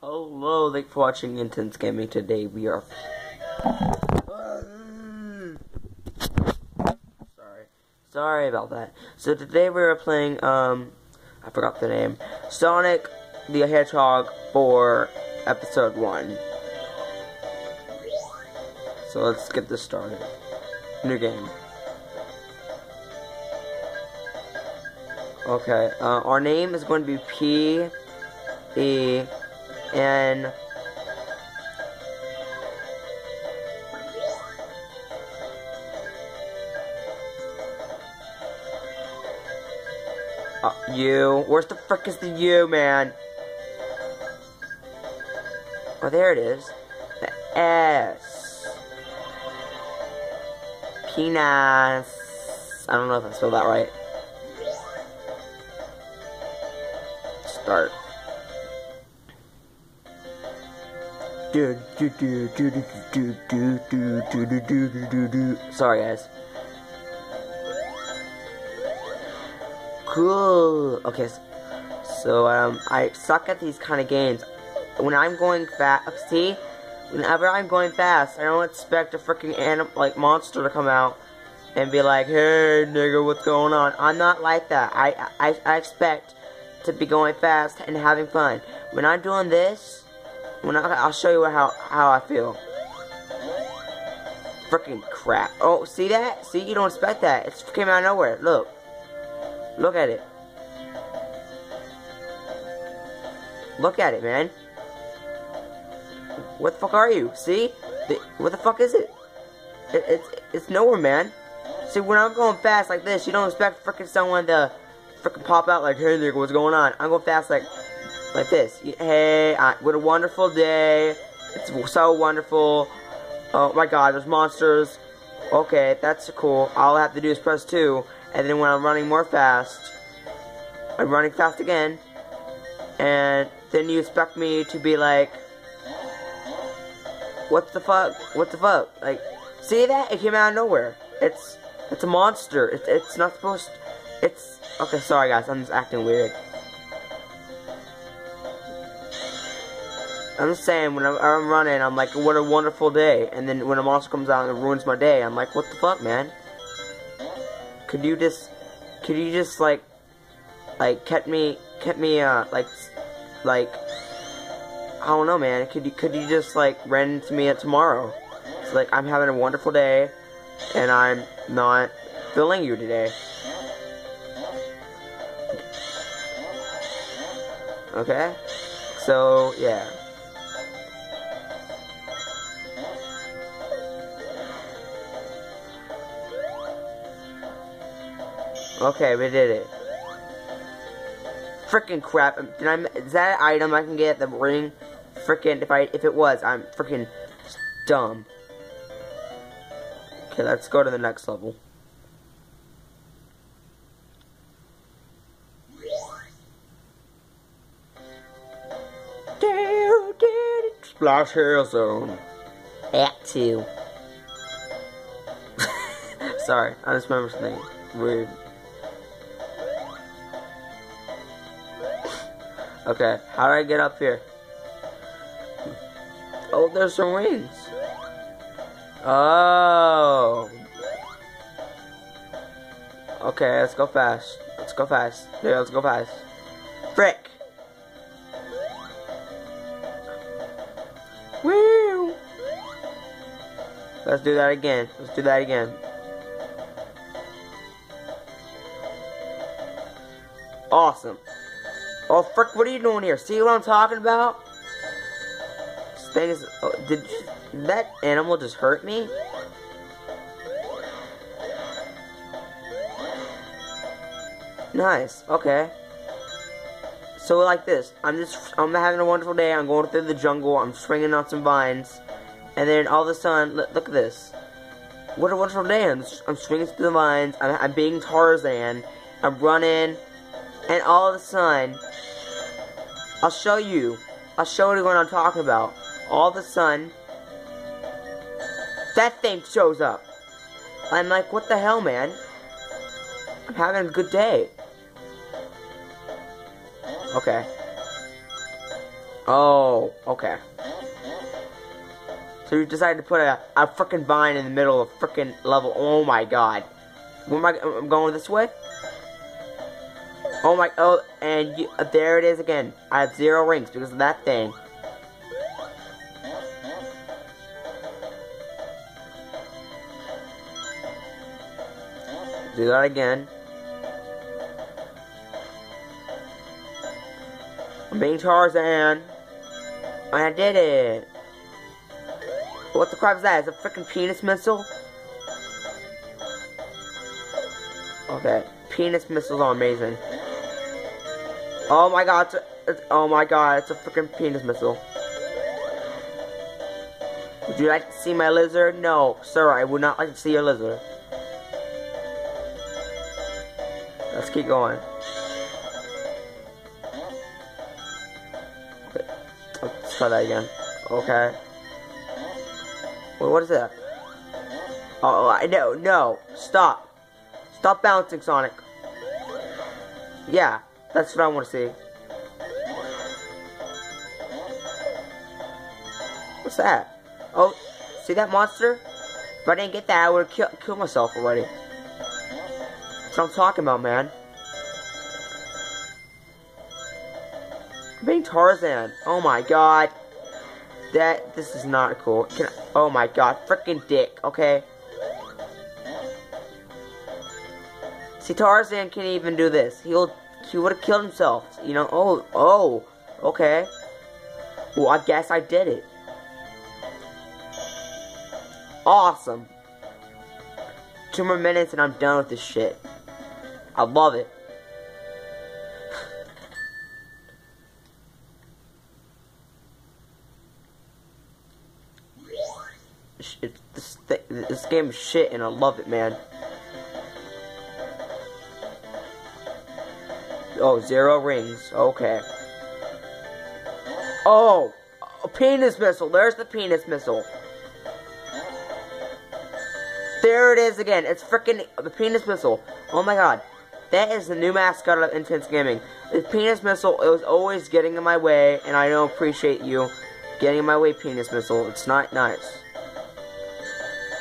Hello, thanks for watching Intense Gaming. Today we are. Sorry. Sorry about that. So today we are playing, um, I forgot the name. Sonic the Hedgehog 4 episode 1. So let's get this started. New game. Okay, uh, our name is going to be P E N uh, U. Where's the frick is the U, man? Oh, there it is. The S. Penis. I don't know if I spelled that right. Start. Sorry, guys. Cool. Okay, so um, I suck at these kind of games. When I'm going fast, see, whenever I'm going fast, I don't expect a freaking animal like monster to come out and be like, "Hey, nigga, what's going on?" I'm not like that. I I, I expect to be going fast and having fun. When I'm doing this, when I, I'll show you how how I feel. Freaking crap! Oh, see that? See, you don't expect that. It came out of nowhere. Look. Look at it. Look at it, man. What the fuck are you? See? The, what the fuck is it? it? It's it's nowhere, man. See, when I'm going fast like this, you don't expect freaking someone to freaking pop out like, hey, nigga, what's going on? I'm going fast like like this. Hey, I, what a wonderful day. It's so wonderful. Oh my god, there's monsters. Okay, that's cool. All I have to do is press 2. And then when I'm running more fast, I'm running fast again. And then you expect me to be like, what the fuck? What the fuck? Like, see that? It came out of nowhere. It's, it's a monster. It's, it's not supposed, it's, okay, sorry guys, I'm just acting weird. I'm just saying, when I'm, I'm, running, I'm like, what a wonderful day. And then when a monster comes out and ruins my day, I'm like, what the fuck, man? Could you just, could you just, like, like, kept me, kept me, uh, like, like, I don't know, man. Could you, could you just, like, run to me at tomorrow? It's like, I'm having a wonderful day, and I'm not feeling you today. Okay? So, yeah. Okay, we did it. Freaking crap. Did I, is that item I can get the ring? Freaking, if I, if it was, I'm freaking dumb. Okay, let's go to the next level. Splash Hill Zone. Act 2. Sorry, I just remember something weird. Okay, how do I get up here? Oh, there's some rings. Oh. Okay, let's go fast. Let's go fast. Yeah, let's go fast. Frick. Woo. Let's do that again. Let's do that again. Awesome. Oh, frick, what are you doing here? See what I'm talking about? This thing is... Oh, did, that animal just hurt me? Nice, okay. So like this, I'm just, I'm having a wonderful day, I'm going through the jungle, I'm swinging on some vines, and then all of a sudden, look, look at this. What a wonderful day, I'm, I'm swinging through the vines, I'm, I'm being Tarzan, I'm running, and all of a sudden, I'll show you. I'll show you what I'm talking about. All of a sudden, that thing shows up. I'm like, what the hell, man? I'm having a good day. Okay. Oh, okay. So you decided to put a, a freaking vine in the middle of freaking level. Oh my god. Where am I I'm going this way? Oh my, oh, and you, uh, there it is again. I have zero rings because of that thing. Do that again. I'm being Tarzan. I did it. What the crap is that? Is a freaking penis missile? Okay, penis missiles are amazing. Oh my god, it's, a, it's oh my god, it's a freaking penis missile. Would you like to see my lizard? No, sir, I would not like to see your lizard. Let's keep going. Okay, let's try that again. Okay. Wait, what is that? Oh, I know, no, stop. Stop bouncing, Sonic. Yeah, that's what I want to see. What's that? Oh, see that monster? If I didn't get that, I would killed kill myself already. That's what I'm talking about, man. I'm being Tarzan. Oh my god. That, this is not cool. I, oh my god, freaking dick, okay? See, Tarzan can't even do this. He'll, he would have killed himself. You know, oh, oh, okay. Well, I guess I did it. Awesome. Two more minutes and I'm done with this shit. I love it. this, this game is shit and I love it, man. Oh, zero rings. Okay. Oh, a penis missile. There's the penis missile. There it is again. It's freaking the penis missile. Oh my god. That is the new mascot of Intense Gaming. The penis missile, it was always getting in my way, and I don't appreciate you getting in my way, penis missile. It's not nice.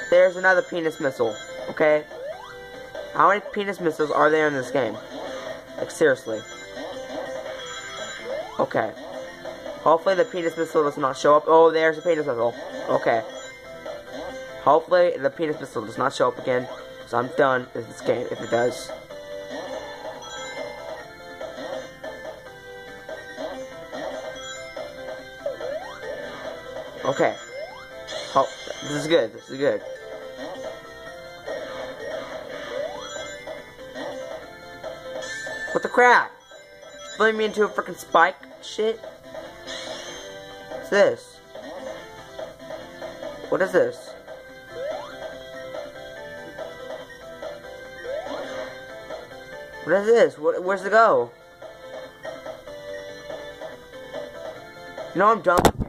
There's another penis missile, okay? How many penis missiles are there in this game? Like, seriously. Okay. Hopefully the penis missile does not show up. Oh, there's the penis missile. Okay. Hopefully the penis missile does not show up again. So I'm done with this game if it does. Okay. Oh, this is good. This is good. What the crap? Splitting me into a freaking spike shit? What's this? What is this? What is this? What, where's it go? No, I'm done.